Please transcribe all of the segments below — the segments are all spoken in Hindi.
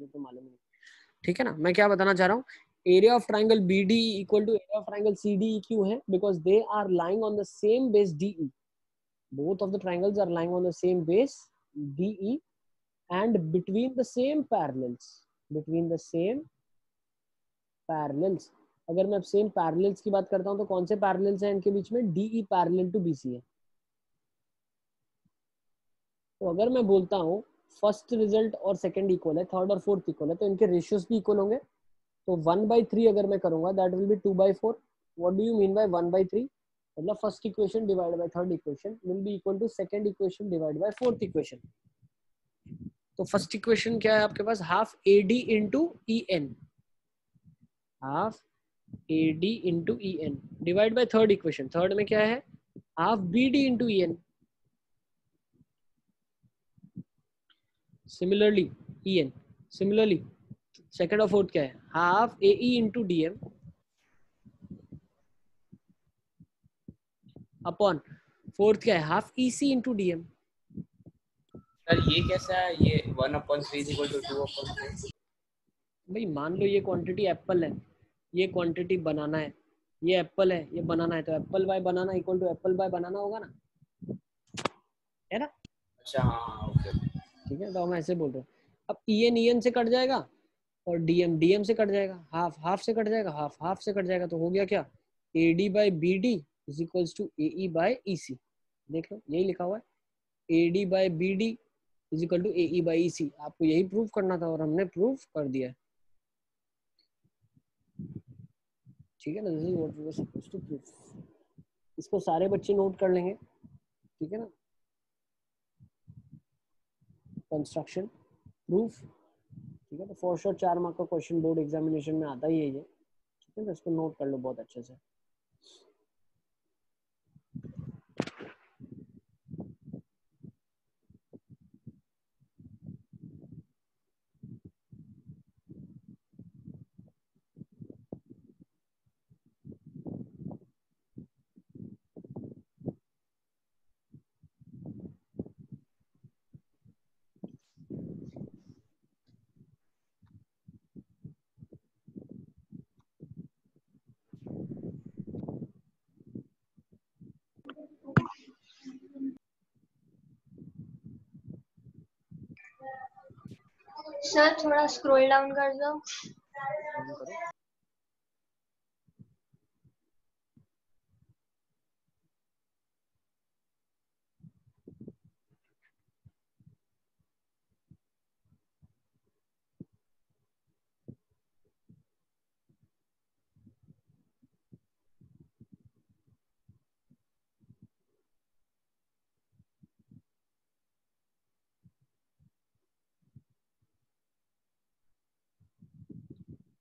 तो मालूम नहीं। ठीक है ना? मैं क्या बताना चाह रहा हूँ? Area of triangle B D equal to area of triangle C D क्यों है because they are lying on the same base D E both of the triangles are lying on the same base DE and between the same parallels, between the same parallels. अगर मैं अब सेम पैरेलल्स की बात करता हूँ तो कौन से पैरेलल्स हैं इनके बीच में? डीई पैरेलल टू बीसी है। तो अगर मैं बोलता हूँ फ़र्स्ट रिज़ल्ट और सेकंड इक्वल है थर्ड और फोर्थ इक्वल है तो इनके रेशियोज भी इक्वल होंगे। तो वन बाई थ्री अगर मैं करूँगा that will be two by four what do you mean by one by three मतलब first equation divide by third equation will be equal to second equation divide by fourth equation तो फ़र्स्ट इक्वेशन क्या है आपके पास? Half A D into E N half A D into E N divide by third equation third में क्या है? Half B D into E N similarly E N similarly second और फोर्थ क्या है? Half A E into D M upon fourth क्या है? Half E C into D M sir ये कैसा है? ये one upon three equal to two upon भाई मान लो ये क्वांटिटी एप्पल है। ये क्वांटिटी बनाना है। ये एप्पल है ये बनाना है। तो apple by banana equal to apple by banana होगा ना? है ना? अच्छा हाँ ओके ठीक है? तो हम ऐसे बोल रहे हैं। अब ई एन ई एन से कट जाएगा और डी एम डी एम से कट जाएगा। हाफ़ हाफ़ से कट जाएगा हाफ़ हाफ़ से कट जाएगा तो हो गया क्या? A D by B D is equals to A E by E C देख लो, यही लिखा हुआ है। A D by B D is equal to A E by E C आपको यही प्रूफ करना था और हमने प्रूफ कर दिया ठीक है ना? This is what we were supposed to prove इसको सारे बच्चे नोट कर लेंगे। ठीक है ना? कंस्ट्रक्शन प्रूफ ठीक है? तो फॉर श्योर चार मार्क का क्वेश्चन बोर्ड एग्जामिनेशन में आता ही है ये। ठीक है तो इसको नोट कर लो बहुत अच्छे से। सर थोड़ा स्क्रॉल डाउन कर दो।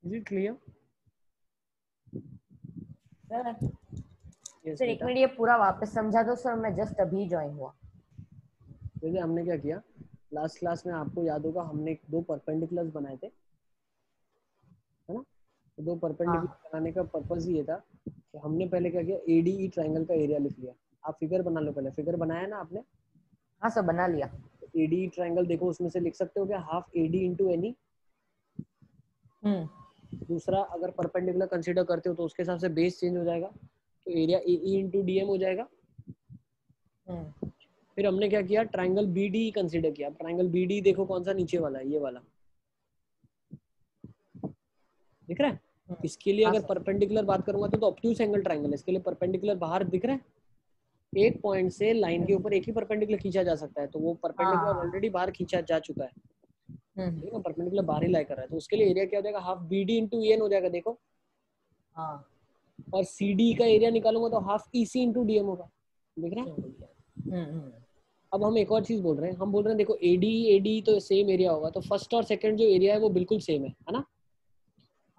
Is it clear sir yes sir एक मिनट ये पूरा वापस समझा दो सर मैं जस्ट अभी ज्वाइन हुआ। देखिए हमने क्या किया? लास्ट क्लास में आपको याद होगा हमने दो परपेंडिकुलर्स बनाए थे। है ना? तो दो परपेंडिकुलर हाँ। बनाने का पर्पस ये था कि हमने पहले क्या किया? एडीई ट्रायंगल का एरिया लिख लिया। आप फिगर बना लो पहले। फिगर बनाया ना आपने? हाँ सर बना लिया। एडीई ट्रायंगल देखो उसमें से लिख सकते हो क्या? Half AD into EN hmm. दूसरा अगर परपेंडिकुलर कंसीडर करते हो तो उसके हिसाब से बेस चेंज हो जाएगा तो area A E into D M हो जाएगा। हम्म। फिर हमने क्या किया? ट्राइंगल बी डी कंसीडर किया। ट्राइंगल बी डी देखो कौन सा नीचे वाला है ये वाला। दिख रहा है? हम्म। इसके लिए हाँ अगर परपेंडिकुलर बात करूँगा तो, तो ऑब्ट्यूस एंगल ट्रायंगल है। इसके लिए परपेंडिकुलर बाहर दिख रहा है। एक पॉइंट से लाइन के ऊपर एक ही परपेंडिकुलर खींचा जा सकता है। तो वो परपेंडिकुलर हाँ। ऑलरेडी बाहर खींचा जा चुका है। ठीक है परपेंडिकुलर बाहर ही लाई कर रहा है। तो उसके लिए एरिया क्या हो जाएगा? Half B D into N हो जाएगा देखो। हाँ। और सी डी का एरिया निकालूँगा तो half E C into D M होगा। दिख रहा है? हम्म हम्म। अब हम एक और चीज़ बोल रहे हैं। हम बोल रहे हैं देखो एडी एडी तो सेम एरिया होगा। तो फ़र्स्ट और सेकंड जो एरिया है वो बिल्कुल सेम है है ना?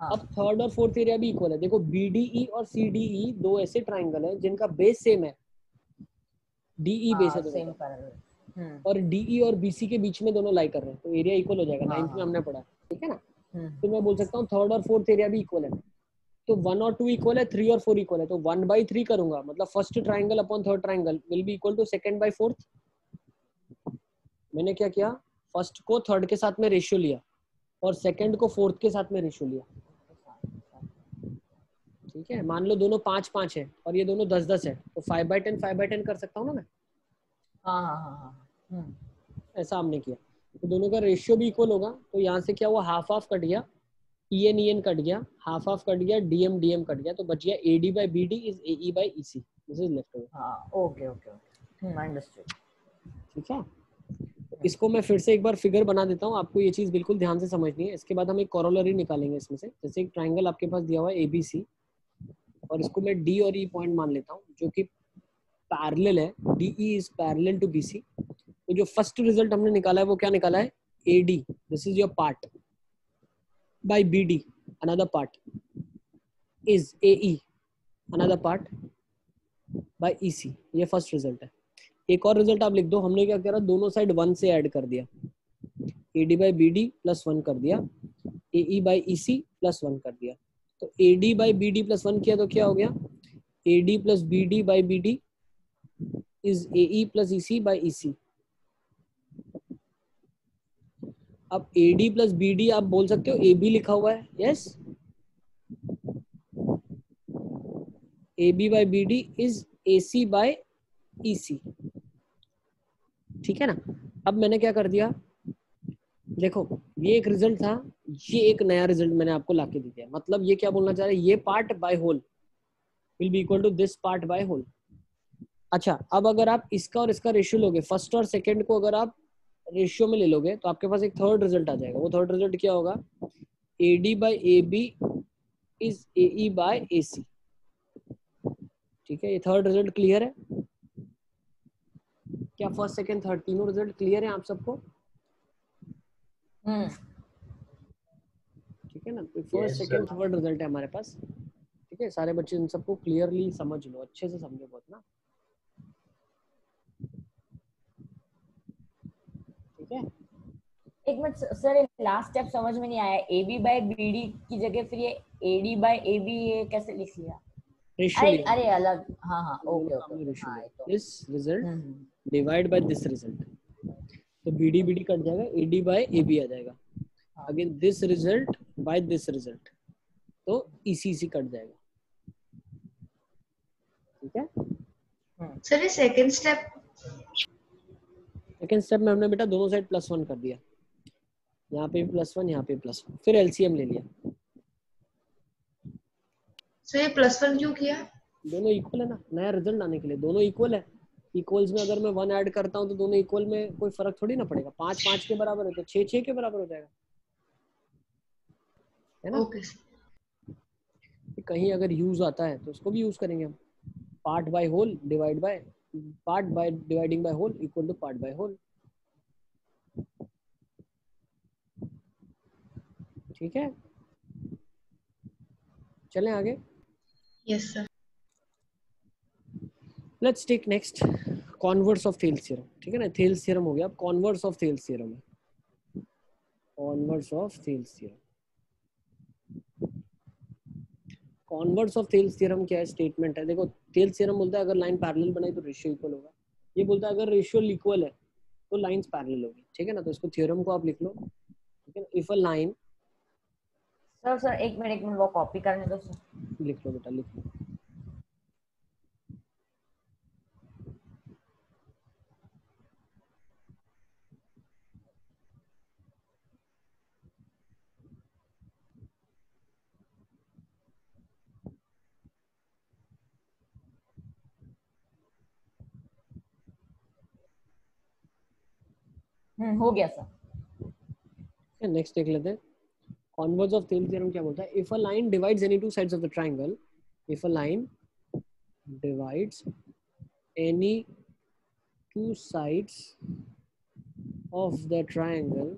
हाँ। अब थर्ड और फोर्थ एरिया भी इक्वल है। देखो बीडीई और सी सीडीई दो ऐसे ट्राइंगल है जिनका बेस सेम है। डीई बेस है हम्म। और डीई और बीसी के बीच में दोनों लाई कर रहे हैं तो एरिया इक्वल हो जाएगा नाइन्थ में हाँ। हमने पढ़ा ठीक है ना? हम्म। तो मैं बोल सकता हूँ थर्ड और फोर्थ एरिया भी इक्वल है। तो वन और टू इक्वल है थ्री और फोर इक्वल है तो वन बाई थ्री करूँगा मतलब first triangle upon third triangle will be equal to second by fourth मैंने क्या किया? फ़र्स्ट को थर्ड के साथ में रेशियो लिया और सेकंड को फोर्थ के साथ में रेशियो लिया। ठीक है? मान लो दोनों पाँच पाँच है और ये दोनों दस दस है तो five by ten five by ten कर सकता हूँ ना मैं? हाँ हाँ हाँ हाँ। ऐसा हमने किया। तो दोनों का रेशियो भी इक्वल होगा। तो यहाँ से क्या हुआ? हाफ़ हाफ़ कट गया। E N E N cut गया। हाफ़ हाफ़ कट गया। डीएम डीएम कट गया। तो बच गया A D by B D is A E by E C this is left हाँ ओके ओके अंडरस्टूड ठीक है? तो इसको मैं फिर से एक बार फिगर बना देता हूँ। आपको ये चीज़ बिल्कुल ध्यान से समझनी है। इसके बाद हम एक कॉरोलरी निकालेंगे इसमें से। जैसे एक ट्राइंगल आपके पास दिया हुआ है ए बी सी और इसको मैं डी और ई पॉइंट मान लेता हूँ जो कि पैरेलल है। D E is parallel to BC तो जो फ़र्स्ट रिज़ल्ट हमने निकाला है, वो क्या निकाला है? A D this is your part D another part is A another part by E C ये फ़र्स्ट रिज़ल्ट है. एक और रिज़ल्ट आप लिख दो. हमने क्या करा? दोनों साइड वन से ऐड कर दिया. A D by B D plus one कर दिया. A E by E C plus one कर दिया. तो A D by B D plus one किया तो क्या हो गया? A D plus B D by B D is A plus E C by E C अब A D plus B D आप बोल सकते हो ए बी लिखा हुआ है yes A B by B D is A C by E C ठीक है ना? अब मैंने क्या कर दिया? देखो, ये एक रिज़ल्ट था, ये एक नया रिज़ल्ट मैंने आपको लाके दे दिया। मतलब ये क्या बोलना चाह रहे ये part by whole will be equal to this part by whole अच्छा अब अगर आप इसका और इसका रेशियो लोगे फ़र्स्ट और सेकंड को अगर आप रेशियो में ले लोगे तो आपके पास एक थर्ड रिज़ल्ट आ जाएगा। वो थर्ड रिज़ल्ट क्या होगा? A D by A B is A E by A C ठीक है ये थर्ड रिज़ल्ट क्लियर है? क्या फ़र्स्ट सेकेंड थर्ड तीनों रिज़ल्ट क्लियर है आप सबको? हम्म। ठीक है ना? तो फ़र्स्ट सेकेंड थर्ड रिज़ल्ट है हमारे पास। ठीक है सारे बच्चे इन सबको क्लियरली समझ लो अच्छे से समझो बहुत ना। ठीक है? एक मिनट सर लास्ट स्टेप समझ में नहीं आया। A B by B D की जगह फिर ये A D by A B ये कैसे लिख लिया? अरे अरे अलग। हाँ हाँ ओके ओके रेशियो ये this result divide by this result तो B D B D cut जाएगा A D by A B आ जाएगा। Again this result by this result तो इसी सी कट जाएगा। ठीक है? हम्म, सर ये सेकंड स्टेप सेकेंड स्टेप में हमने बेटा दोनों साइड प्लस वन कर दिया। यहाँ पे प्लस वन यहाँ पे प्लस वन फिर एलसीएम ले लिया। सर ये प्लस वन क्यों किया? दोनों इक्वल है ना? नया रिज़ल्ट आने के लिए। दोनों इक्वल है। इक्वल्स में अगर मैं वन ऐड करता हूँ तो दोनों इक्वल में कोई फ़र्क थोड़ी ना पड़ेगा। पाँच पाँच के बराबर है तो छह छह के बराबर हो जाएगा। है ना? ओके कहीं अगर यूज़ आता है तो उसको भी यूज़ करेंगे हम। Part by whole divide by part by dividing by whole equal to part by whole ठीक है? चलें आगे? Yes sir let's take next converse of Thales theorem ठीक है ना? थेल्स थ्योरम हो गया। अब कॉन्वर्स ऑफ़ थेल्स थ्योरम है। Converse of Thales theorem converse of Thales theorem क्या है? स्टेटमेंट है। देखो थेल्स थ्योरम बोलता है अगर लाइन पैरेलल बनाई तो रेशियो इक्वल होगा। ये बोलता है अगर रेशियो इक्वल है तो लाइंस पैरेलल होगी। ठीक है ना? तो इसको थ्योरम को आप लिख लो। ठीक है if a line sir sir एक मिनट एक मिनट वो कॉपी करने दो सर लिख लो बेटा लिख लो। हम्म, हो गया सर। नेक्स्ट देख लेते कॉनवर्स ऑफ़ थेल थ्योरम क्या बोलता है? If a line divides any two sides of the triangle if a line divides any two sides of the triangle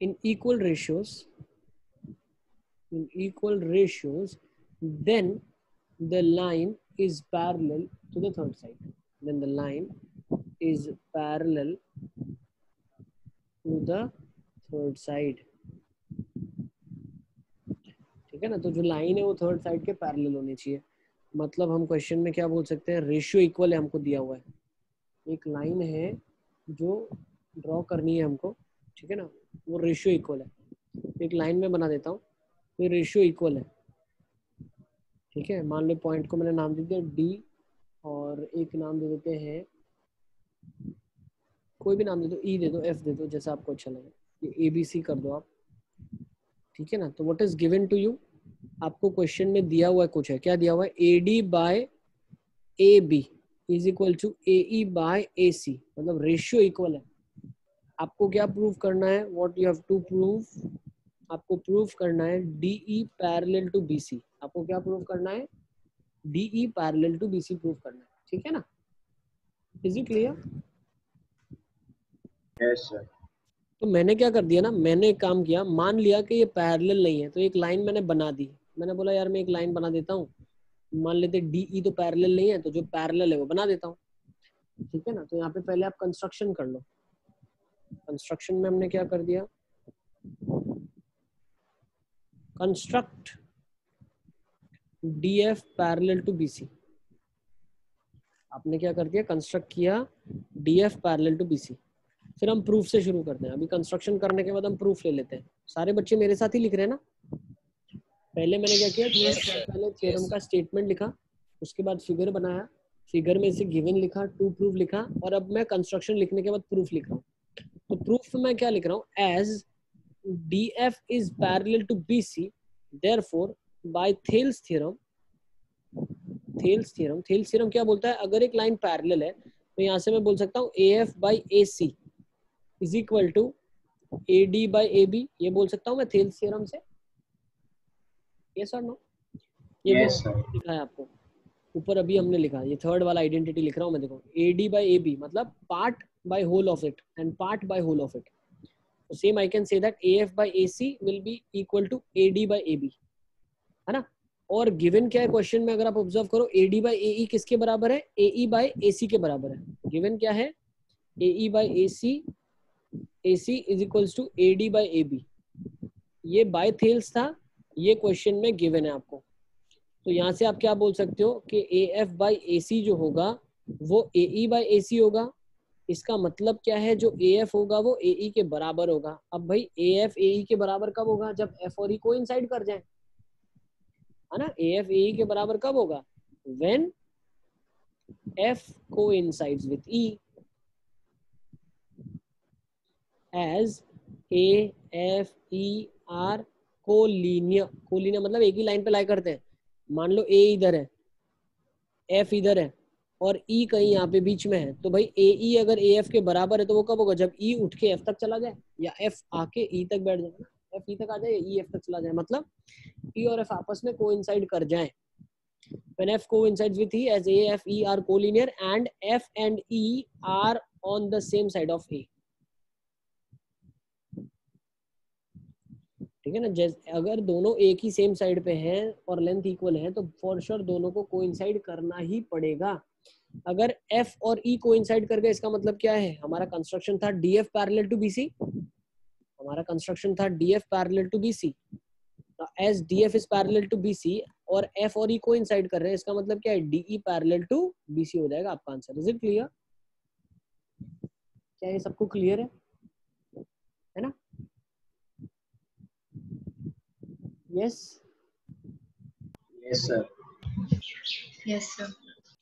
in equal ratios in equal ratios then the line is parallel to the third side then the line is parallel to the third side. ठीक है ना? तो जो लाइन है वो थर्ड साइड के पैरेलल होनी चाहिए। मतलब हम क्वेश्चन में क्या बोल सकते हैं? रेशियो इक्वल है हमको दिया हुआ है। एक लाइन है जो ड्रॉ करनी है हमको। ठीक है ना? वो रेशियो इक्वल है। एक लाइन में बना देता हूँ। ये रेशियो इक्वल है। ठीक है? मान लो पॉइंट को मैंने नाम दे दिया डी और एक नाम दे देते हैं कोई भी नाम दे दो ई दे दो एफ़ दे दो, जैसा आपको अच्छा लगे। ये ए बी सी कर दो आप। ठीक है ना? तो what is given to you आपको क्वेश्चन में दिया हुआ है कुछ है। क्या दिया हुआ है? A D by A B is equal to A E by A C मतलब रेशियो इक्वल है। आपको क्या प्रूव करना है? What you have to prove आपको प्रूव करना है डीई पैरेलल टू बीसी आपको क्या प्रूव करना है? DE parallel to BC prove करना है। ठीक है ना? इज़ इट क्लियर सर तो मैंने क्या कर दिया ना, मैंने एक काम किया, मान लिया कि ये पैरेलल नहीं है तो एक लाइन मैंने बना दी। मैंने बोला, यार, मैं एक लाइन बना देता हूँ। मान लेते डीई तो पैरेलल नहीं है तो जो पैरेलल है वो बना देता हूँ। ठीक है ना? तो यहाँ पे पहले आप कंस्ट्रक्शन कर लो। कंस्ट्रक्शन में हमने क्या कर दिया? Construct D F parallel to BC आपने क्या कर दिया? कंस्ट्रक्ट किया D F parallel to BC फिर हम प्रूफ से शुरू करते हैं। अभी कंस्ट्रक्शन करने के बाद हम प्रूफ ले लेते हैं। सारे बच्चे मेरे साथ ही लिख रहे हैं ना? पहले मैंने क्या किया सा पहले थ्योरम का स्टेटमेंट लिखा उसके बाद फिगर बनाया फिगर में से गिवन लिखा टू प्रूफ लिखा और अब मैं कंस्ट्रक्शन लिखने के बाद प्रूफ लिख रहा हूँ। तो प्रूफ में क्या लिख रहा हूँ? As D F is parallel to B C therefore by Thales theorem Thales theorem Thales theorem क्या बोलता है? अगर एक लाइन पैरेलल है तो यहाँ से मैं बोल सकता हूँ A F by A C is equal to A D by A B ये बोल सकता हूँ मैं थेल्स थियरम से? यस और नो ये Yes, लिखा है आपको। ऊपर अभी हमने लिखा ये थर्ड वाला आइडेंटिटी लिख रहा हूँ मैं देखो। A D by A B मतलब part by whole of it and part by whole of it so same i can say that af by ac will be equal to ad by ab है ना? और गिवन क्या है क्वेश्चन में अगर आप ऑब्ज़र्व करो ad by ae किसके बराबर है? Ae by ac के बराबर है। गिवन क्या है? Ac is equals to ad by ab ये बाय थेल्स था, ये क्वेश्चन में गिवन है आपको। तो यहाँ से आप क्या बोल सकते हो कि ए एफ़ बाई ए सी जो होगा, वो ए ई बाई ए सी होगा। इसका मतलब क्या है? जो ए एफ़ होगा, वो ए ई के बराबर होगा। अब भाई ए एफ़ ए ई के बराबर कब होगा? जब एफ़ और ई को इंसाइड कर जाए। है ना? ए एफ़ ए ई के बराबर कब होगा? When F coincides with E as A F E are collinear collinear मतलब एक ही लाइन पे लाई करते हैं। मान लो ए इधर है एफ़ इधर है, और ई e कहीं यहाँ पे बीच में है तो भाई ए ई e अगर ए एफ़ के बराबर है तो वो कब होगा? जब ई e उठ के एफ़ तक चला जाए, या एफ़ आके ई तक बैठ जाए एफ़ ई तक आ जाए ई एफ़ तक चला जाए। मतलब ई और एफ़ आपस में कोइंसाइड कर जाए। When f coincides with e as a, f e are collinear, and f and e are on the same side of a ठीक है ना? जैसे, अगर दोनों एक ही सेम साइड पे हैं और लेंथ इक्वल है तो फॉर श्योर sure दोनों को कोइंसाइड करना ही पड़ेगा। अगर f और e कोइंसाइड कर गए, इसका मतलब क्या है? हमारा कंस्ट्रक्शन था df पैरेलल टू bc हमारा कंस्ट्रक्शन था df parallel to bc as df is parallel to bc और f और ई e कोइंसाइड कर रहे हैं, इसका मतलब क्या है? de पैरेलल टू bc हो जाएगा। आपका आंसर इज़ इट क्लियर क्या ये सबको क्लियर है ना yes yes sir yes sir.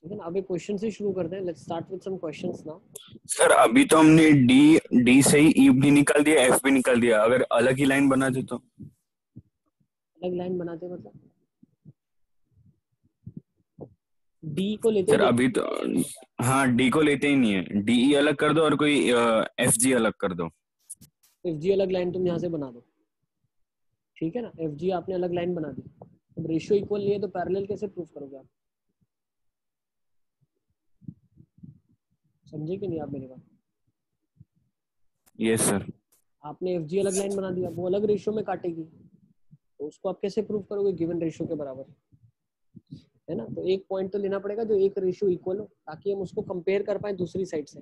ठीक है ना अभी क्वेश्चन से शुरू करते हैं. Let's start with some questions now sir अभी तो हमने डी डी से ही ई भी निकाल दिया एफ़ भी निकाल दिया. अगर अलग ही लाइन बना दे तो. अलग लाइन बनाते हैं मतलब. डी को लेते सर अभी तो हाँ डी को लेते ही नहीं है. डी ई अलग कर दो और कोई एफ़ जी अलग कर दो. एफ़ जी अलग लाइन तुम यहाँ से बना दो. ठीक है ना? एफ़ जी आपने अलग लाइन बना दी। अब रेशियो इक्वल नहीं है तो पैरेलल कैसे प्रूव करोगे आप? समझे कि नहीं आप मेरी बात? यस सर आपने एफ़ जी अलग लाइन बना दिया वो अलग रेशियो में काटेगी। तो उसको आप कैसे प्रूफ करोगे? गिवन रेशियो के बराबर। है ना? तो एक पॉइंट तो लेना पड़ेगा जो एक रेशियो इक्वल हो ताकि हम उसको कंपेयर कर पाए दूसरी साइड से।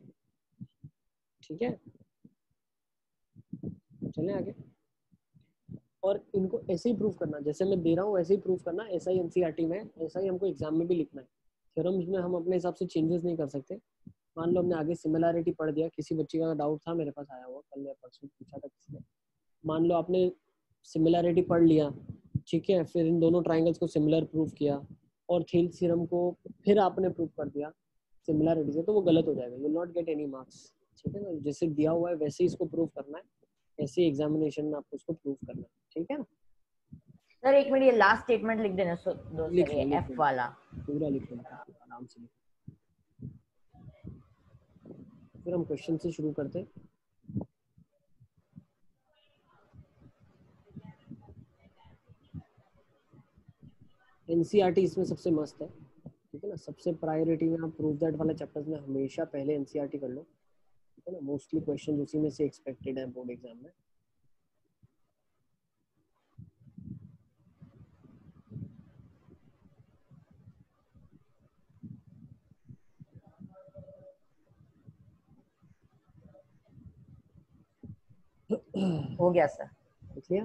ठीक है? चलें आगे। और इनको ऐसे ही प्रूव करना। जैसे मैं दे रहा हूँ ऐसे ही प्रूव करना। ऐसा ही एनसीईआरटी में, ऐसा ही हमको एग्ज़ाम में भी लिखना है। थ्योरम्स में हम अपने हिसाब से चेंजेस नहीं कर सकते। मान लो हमने आगे सिमिलैरिटी पढ़ दिया, किसी बच्चे का डाउट था, मेरे पास आया हुआ, कल या परसों पूछा था किसी ने। मान लो आपने सिमिलैरिटी पढ़ लिया, ठीक है, फिर इन दोनों ट्राइंगल्स को सिमिलर प्रूव किया, और थील सीरम को फिर आपने प्रूव कर दिया सिमिलैरिटी से तो वो गलत हो जाएगा। You not get any marks ठीक है ना? जैसे दिया हुआ है, वैसे ही इसको प्रूव करना है। ऐसे एग्जामिनेशन में आपको उसको प्रूव करना है। ठीक है सर एक मिनट ये लास्ट स्टेटमेंट लिख देना सो दो एफ़ वाला। पूरा लिख लो आराम से फिर हम क्वेश्चन से शुरू करते हैं। एनसीईआरटी इसमें सबसे मस्त है ठीक है ना? सबसे प्रायोरिटी में आप प्रूव दैट वाला चैप्टर्स में हमेशा पहले एनसीईआरटी कर लो ठीक है ना? मोस्टली क्वेश्चन उसी में से एक्सपेक्टेड है बोर्ड एग्ज़ाम में। हो गया सर लिख लिया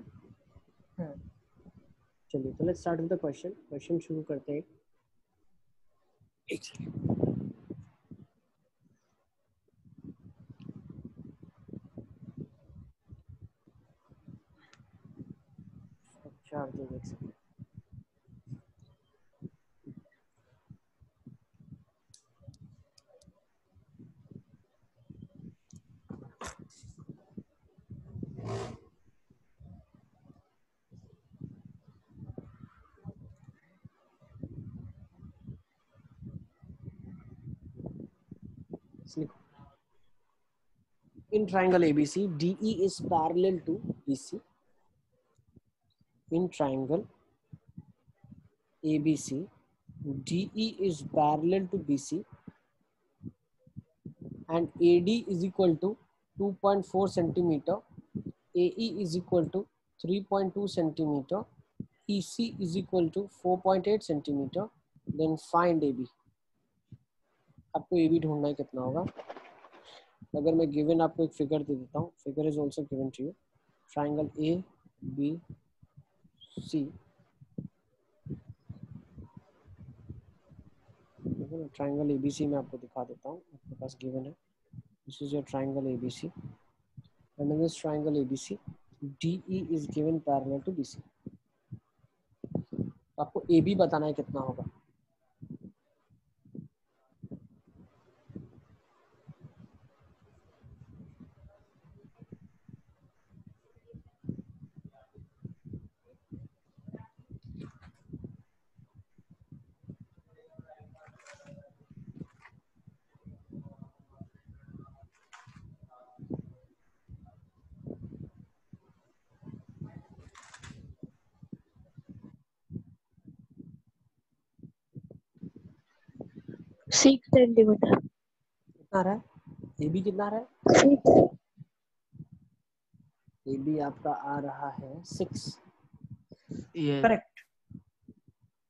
हम्म। चलिए तो let's start with the question question शुरू करते हैं। एक सेकंड चार्जिंग एक सेकंड लिखो in triangle ABC, DE is parallel to BC. In triangle ABC, DE is parallel to BC and AD is equal to 2.4 centimeter, AE is equal to 3.2 centimeter, EC is equal to 4.8 centimeter. Then find AB. आपको AB ढूंढना है कितना होगा अगर मैं गिवन आपको एक फिगर दे देता हूँ figure is also given to you triangle A B C triangle A B C मैं आपको दिखा देता हूँ, आपके पास गिवन है। This is your triangle A B C and this triangle A B C D E is given parallel to B C आपको ए बी बताना है कितना होगा। सिक्स सेंटीमीटर कितना आ रहा है? ए बी कितना आ रहा है? ए बी आपका आ रहा है six correct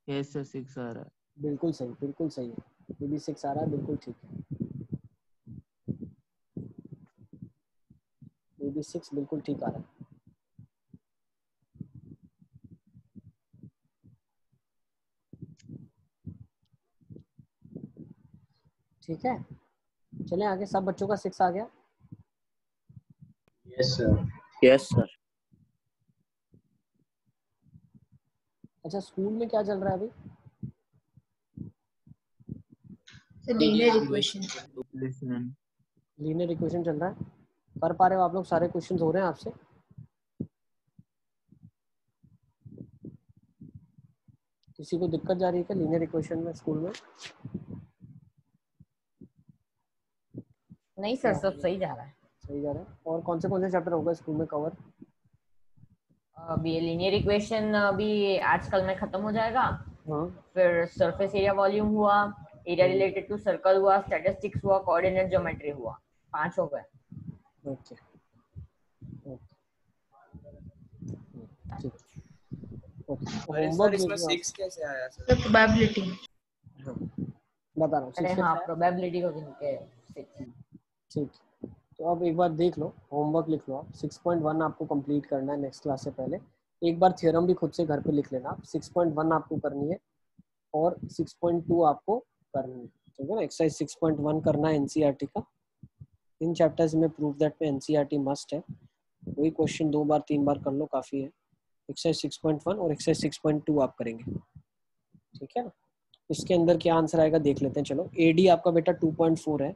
yes sir six आ रहा है। बिल्कुल सही बिल्कुल सही है। ए बी सिक्स आ रहा है बिल्कुल ठीक है। ए बी सिक्स बिल्कुल ठीक आ रहा है। ठीक है? चले आगे सब बच्चों का सिक्स आ गया। यस सर यस सर अच्छा स्कूल में क्या चल रहा है अभी? Linear equation. लीनियर इक्वेशन चल रहा है। कर पा रहे हो आप लोग? सारे क्वेश्चन हो रहे हैं आपसे। किसी को दिक्कत जा रही है क्या लीनियर इक्वेशन में स्कूल में? नहीं सर सब सही जा रहा है। सही जा रहा है। और कौन से कौन से चैप्टर होगा स्कूल में कवर अभी लीनियर इक्वेशन अभी आजकल में खत्म हो जाएगा। हाँ। फिर सरफेस एरिया वॉल्यूम हुआ एरिया रिलेटेड टू सर्कल हुआ स्टैटिस्टिक्स हुआ कोऑर्डिनेट ज्योमेट्री हुआ। पाँच हो गए। ओके ठीक। ओके अरे इसमें सिक्स कैसे आया सर The बता रहा हूँ अरे हाँ प्रोबेबिलिटी को गिन के। ठीक। तो अब एक बार देख लो होमवर्क लिख लो आप। 6.1 आपको कंप्लीट करना है नेक्स्ट क्लास से पहले। एक बार थ्योरम भी खुद से घर पे लिख लेना आप। 6.1 आपको करनी है और 6.2 आपको करनी है। ठीक है ना? एक्सरसाइज सिक्स पॉइंट वन करना है एनसीईआरटी का। इन चैप्टर्स में प्रूव दैट में एनसीईआरटी मस्ट है। वही क्वेश्चन दो बार, तीन बार कर लो, काफ़ी है। एक्सरसाइज सिक्स पॉइंट वन और एक्सरसाइज सिक्स पॉइंट टू आप करेंगे। ठीक है ना? इसके अंदर क्या आंसर आएगा देख लेते हैं, चलो। एडी आपका बेटा टू पॉइंट फोर है।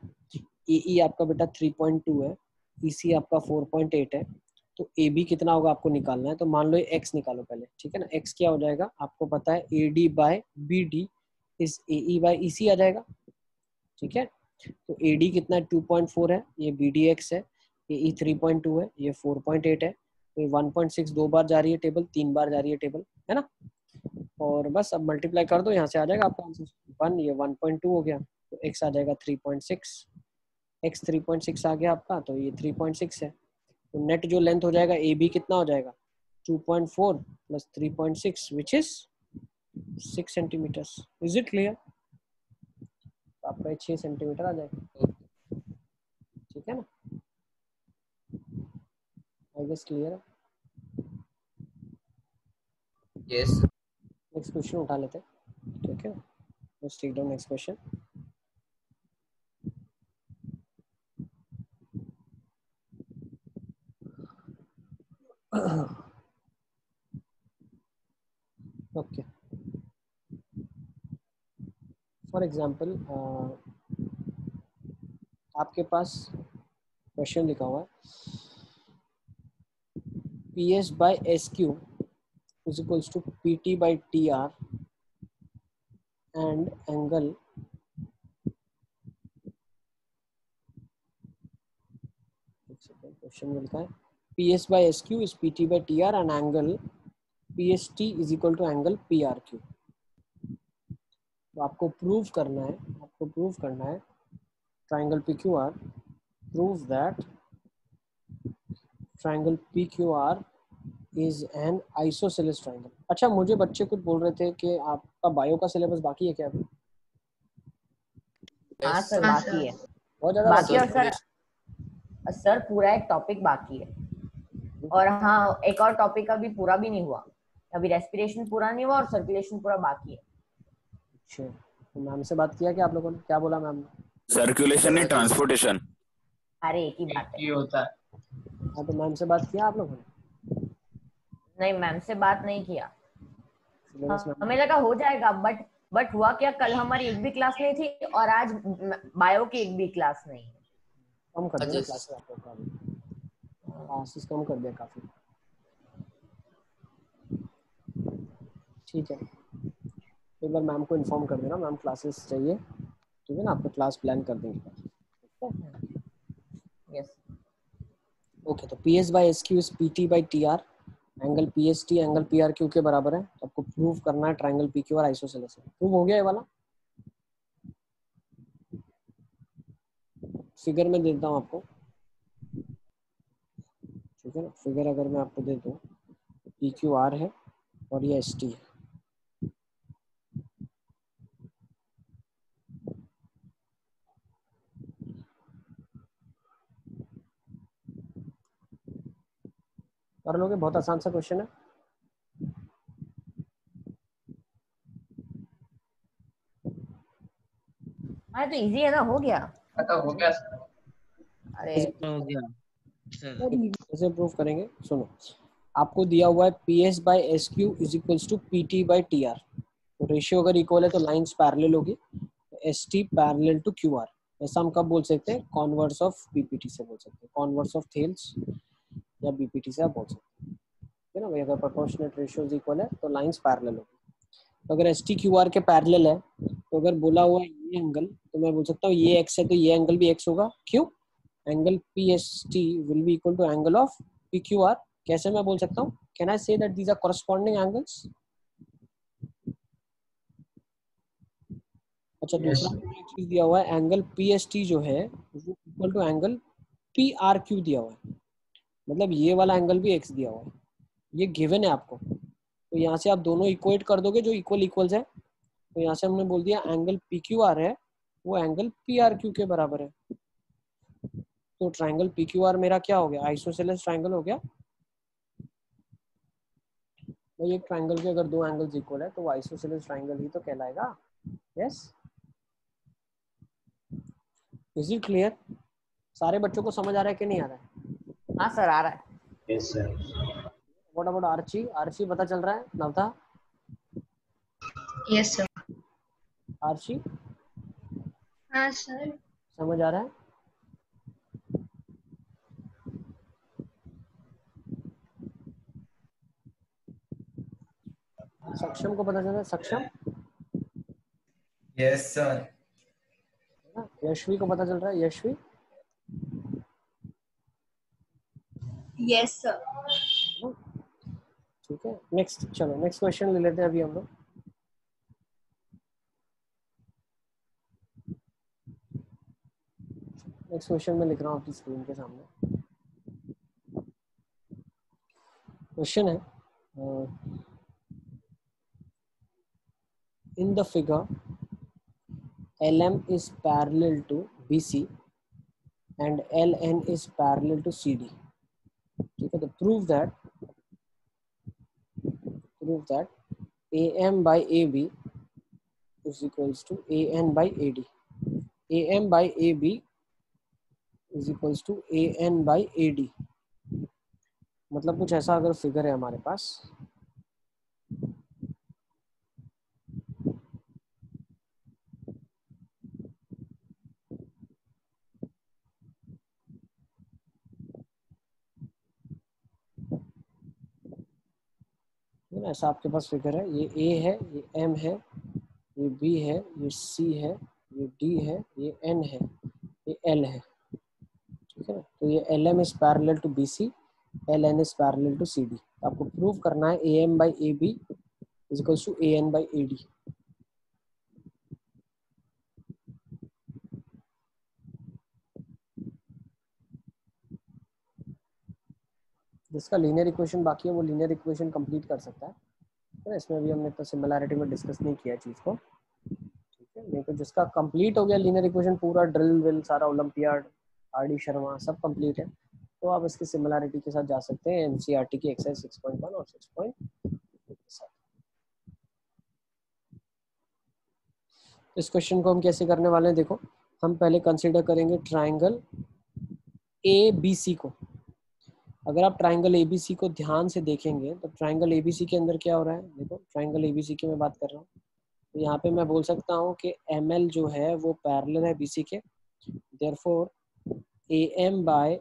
ई आपका बेटा थ्री पॉइंट टू है ईसी आपका फोर पॉइंट एट है तो ए बी कितना होगा आपको निकालना है तो मान लो एक्स निकालो पहले, ठीक है ना? एक्स क्या हो जाएगा? आपको पता है A D by B D is A E bye E सी आ जाएगा, ठीक है? तो ए डी कितना टू पॉइंट फोर है, ये बी डी एक्स है, ये ई थ्री पॉइंट टू है, ये फोर पॉइंट एट है तो ये वन पॉइंट सिक्स दो बार जा रही है टेबल तीन बार जा रही है टेबल है ना? और बस अब मल्टीप्लाई कर दो, यहाँ से आ जाएगा आपका आंसर वन ये वन पॉइंट टू हो गया तो एक्स आ जाएगा three point six x three point six आ गया आपका तो ये थ्री पॉइंट सिक्स है। तो नेट जो लेंथ हो जाएगा ए बी कितना हो जाएगा? Two point four plus three point six which is six centimeters is it clear आपका ये छः सेंटीमीटर आ जाएगा। ठीक है ना? आई गेस क्लियर है। यस नेक्स्ट क्वेश्चन उठा लेते हैं। ठीक है let's take down next question okay for example आपके पास क्वेश्चन लिखा हुआ है। P S by S Q is equals to by T R and angle question मिलता है। P S by S Q is P T by T R and angle P S T is equal to angle P R Q तो आपको प्रूव करना है आपको प्रूव करना है triangle P Q R prove that triangle P Q R is an isosceles triangle अच्छा मुझे बच्चे कुछ बोल रहे थे कि आपका बायो का सिलेबस बाकी है क्या अभी? हाँ सर बाकी है। बहुत ज़्यादा बाकी है? सर सर पूरा एक टॉपिक बाकी है। और हाँ एक और टॉपिक अभी पूरा भी नहीं हुआ। अभी रेस्पिरेशन पूरा नहीं हुआ और सर्कुलेशन पूरा बाकी है। अच्छा। तो मैम से बात किया क्या आप लोगों ने? क्या बोला मैम? सर्कुलेशन नहीं ट्रांसपोर्टेशन अरे एक ही बात है। ये होता है। हाँ तो मैम से बात किया आप लोगों ने? नहीं मैम से बात नहीं किया। हमें लगा हो जाएगा बट बट हुआ क्या? कल हमारी एक भी क्लास नहीं थी और आज बायो की एक भी क्लास नहीं। है कम कर दिया। क्लासेस आप लोग का क्लासेस कम कर दिया काफ़ी। ठीक है। एक बार मैम को इन्फॉर्म कर देना मैम क्लासेस चाहिए ठीक है ना? आपको क्लास प्लान कर देंगे। यस ओके तो P S by S Q is P T by T R angle P S T angle P R Q के बराबर है। तो आपको प्रूव करना है triangle P Q R isosceles prove हो गया ये वाला? फिगर में देता हूँ आपको। ठीक है ना? फिगर अगर मैं आपको दे दूँ पी क्यू आर है और ये एस टी है। कर लोगे? बहुत आसान सा क्वेश्चन है। हाँ तो इजी है ना हो गया। खत्म हो गया। अरे। हो गया। कैसे प्रूव करेंगे? सुनो। आपको दिया हुआ है P S by S Q is equals to P T by T R तो रेशियो अगर इक्वल है तो लाइंस पैरेलल होगी। S T parallel to Q R ऐसा हम कब बोल सकते हैं? कॉन्वर्स ऑफ़ बीपीटी से बोल सकते हैं। कॉन्वर्स ऑफ़ थेल्स या बीपीटी से आप बोल सकते हैं। ठीक है ना भाई अगर प्रोपोर्शनेट रेशियोज इक्वल है तो लाइंस पैरेलल होगी। तो अगर एस टी क्यू आर के पैरेलल है तो अगर बोला हुआ ये एंगल तो मैं बोल सकता हूँ ये एक्स है तो ये एंगल भी एक्स होगा। क्यों? Angle P S T will be equal to angle of P Q R कैसे मैं बोल सकता हूँ? Can I say that these are corresponding angles अच्छा दूसरा चीज़ दिया हुआ है एंगल पी एस टी जो है वो equal to angle P R Q दिया हुआ है। मतलब ये वाला एंगल भी एक्स दिया हुआ है। ये गिवन है आपको। तो यहाँ से आप दोनों इक्वेट कर दोगे जो इक्वल इक्वल्स है। तो यहाँ से हमने बोल दिया एंगल पी क्यू आर है। वो एंगल पी आर क्यू के बराबर है। तो ट्राइंगल पी क्यू आर मेरा क्या हो गया? आइसोसेलेस ट्राइंगल हो गया। भाई एक ट्राइंगल के अगर दो एंगल्स इक्वल है तो वो आइसोसेलेस ट्राइंगल ही तो कहलाएगा। यस इज़ इट क्लियर सारे बच्चों को समझ आ रहा है कि नहीं आ रहा है? हाँ सर आ रहा है। Yes, sir. What about Archi Archi पता चल रहा है नवता Yes, sir. आर्ची हाँ सर समझ आ रहा है सक्षम को पता चल रहा है सक्षम. है ना? यशवी को पता चल रहा है यशवी Yes, sir. ठीक है? नेक्स्ट चलो नेक्स्ट क्वेश्चन ले लेते हैं अभी हम लोग। नेक्स्ट क्वेश्चन में लिख रहा हूँ आपकी स्क्रीन के सामने। क्वेश्चन है in the figure LM is parallel to BC and LN is parallel to CD. ठीक है तो prove that prove that AM by AB is equals to AN by AD. AM by AB is equals to AN by AD. मतलब कुछ ऐसा अगर फिगर है हमारे पास है ना ऐसा आपके पास फिगर है, ये ए है, ये एम है, ये बी है, ये सी है, ये डी है, ये एन है, ये एल है। ठीक है ना? तो ये L M is parallel to B C L N is parallel to C D आपको प्रूव करना है A M by A B is equals to A N by A D जिसका लीनियर इक्वेशन बाकी है, वो लीनियर इक्वेशन कंप्लीट कर सकता है। है, इसमें भी हमने तो सिमिलैरिटी में डिस्कस नहीं किया चीज़ को। ठीक है नहीं तो जिसका कंप्लीट हो गया लीनियर इक्वेशन पूरा ड्रिल विल, सारा ओलंपियाड, आर डी शर्मा, सब कंप्लीट है। तो आप इसकी सिमिलैरिटी के साथ जा सकते हैं एनसीईआरटी की एक्सरसाइज सिक्स पॉइंट वन और सिक्स पॉइंट इस क्वेश्चन को हम कैसे करने वाले हैं? देखो, हम पहले कंसिडर करेंगे ट्राइंगल ए बी सी को। अगर आप ट्राइंगल एबीसी को ध्यान से देखेंगे तो ट्राइंगल एबीसी के अंदर क्या हो रहा है? देखो ट्राइंगल एबीसी की मैं बात कर रहा हूँ। तो यहाँ पे मैं बोल सकता हूँ कि एम एल जो है, वो पैरल है बीसी के। Therefore A M by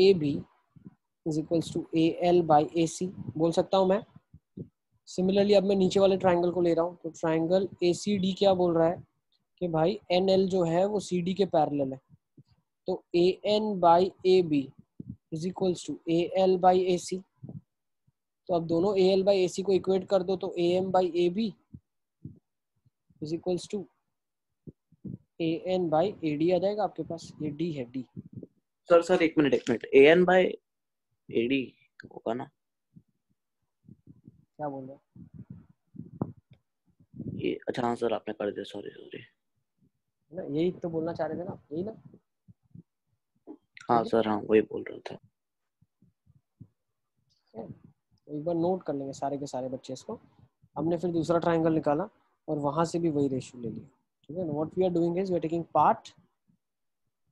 A B is equals to A L by A C बोल सकता हूँ मैं? सिमिलरली अब मैं नीचे वाले ट्राइंगल को ले रहा हूँ। तो ट्राइंगल ए सी डी क्या बोल रहा है? कि भाई एन एल जो है, वो सी डी के पैरल है। तो A N by A B is equals to A L by A C तो अब दोनों ए एल बाई ए सी को इक्वेट कर दो तो A M by A B is equals to A N by A D आ जाएगा आपके पास। ये डी है डी सर सर एक मिनट एक minute. A N by A D होगा ना? क्या बोल रहे हो? ये अच्छा हाँ सर आपने कर दिया। सॉरी सॉरी ना यही तो बोलना चाह रहे थे ना यही ना? हाँ सर हाँ वही बोल रहा था। तो एक बार नोट कर लेंगे सारे के सारे बच्चे इसको। हमने फिर दूसरा ट्राइंगल निकाला और वहाँ से भी वही रेशियो ले लिया। ठीक है what we are doing is we are taking part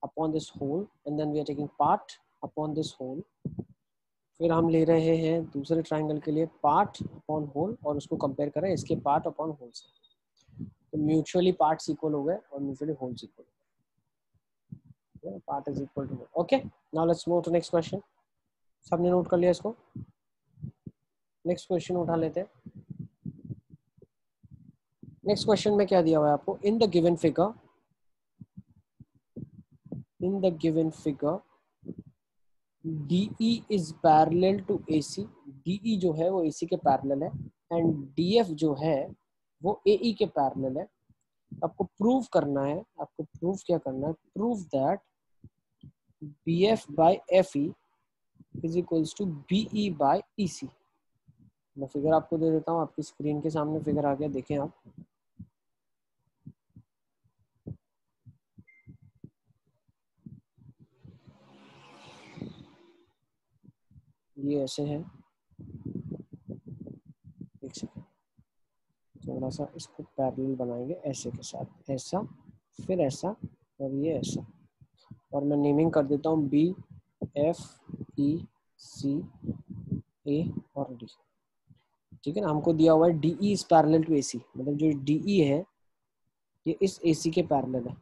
upon this whole and then we are taking part upon this whole फिर हम ले रहे हैं दूसरे ट्राइंगल के लिए पार्ट अपॉन होल और उसको कंपेयर करें इसके पार्ट अपॉन होल से। तो म्यूचुअली पार्ट्स इक्वल हो गए और म्यूचुअली होल्स इक्वल गए part is equal to okay, now let's move to next question. सबने नोट कर लिया इसको? नेक्स्ट क्वेश्चन उठा लेते हैं। नेक्स्ट क्वेश्चन में क्या दिया हुआ है आपको? In the given figure, in the given figure DE is parallel to AC DE जो है वो AC के पैरेलल है एंड DF जो है वो AE के पैरेलल है। आपको प्रूव करना है, आपको प्रूव क्या करना है? Prove that BF by FE is equals to BE by EC मैं फिगर आपको दे देता हूँ, आपकी स्क्रीन के सामने फिगर आ गया, देखें आप। ये ऐसे है। एक सेकेंड थोड़ा सा इसको पैरेलल बनाएँगे, ऐसे के साथ, ऐसा, फिर ऐसा, और ये ऐसा। और मैं नेमिंग कर देता हूँ बी एफ़ ई सी ए और डी ठीक है ना? हमको दिया हुआ है D E is parallel to A C मतलब जो डी ई है, ये इस ए सी के पैरल है।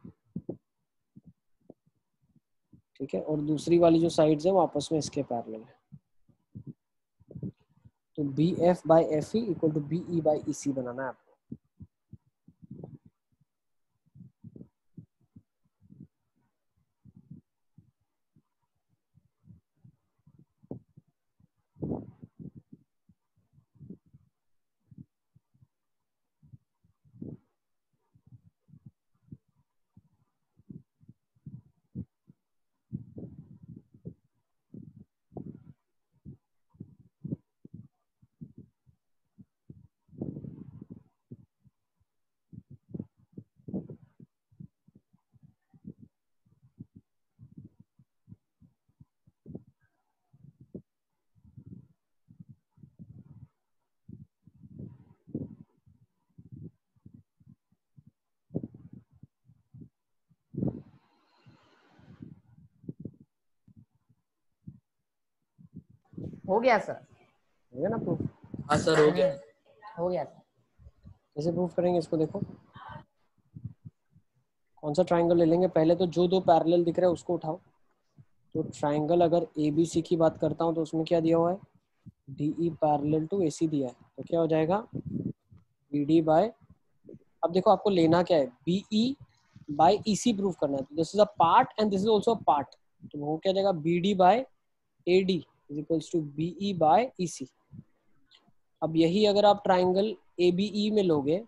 ठीक है? और दूसरी वाली जो साइड्स है, वो आपस में इसके पैरल है। तो B F by F E equal to B E by E C बनाना है आपको। हो गया सर। हो गया ना प्रूफ हाँ सर हो गया। हो गया सर। कैसे प्रूफ करेंगे इसको देखो। कौन सा ट्राइंगल ले लेंगे? पहले तो जो दो पैरेलल दिख रहा है उसको उठाओ। तो ट्राइंगल अगर ए बी सी की बात करता हूँ तो उसमें क्या दिया हुआ है? D E parallel to A C दिया है। तो क्या हो जाएगा? बी डी बाय अब देखो आपको लेना क्या है? B E by E C proof करना है। This is a part and this is also a part तो वो क्या जाएगा? B D by A D is equals to B E by E C अब यही अगर आप ट्राइंगल ए बी ई में लोगे